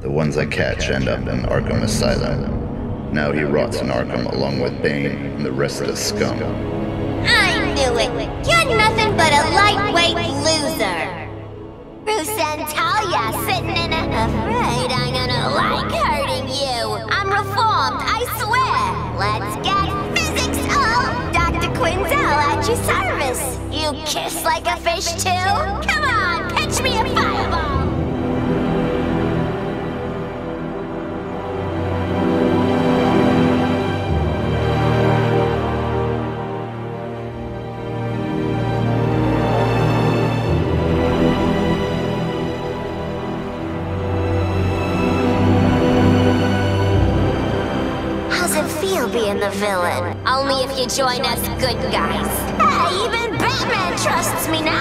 The ones I catch end up in Arkham Asylum. Now he rots in Arkham along with Bane and the rest of the scum. I knew it! You're nothing but a lightweight loser! Bruce Antalya sitting in a... Afraid I'm gonna like hurting you! I'm reformed, I swear! Let's get physics up! Dr. Quinzel at your service! You kiss like a fish too? feel being the villain. Only if you join us good guys. Hey, even Batman trusts me now.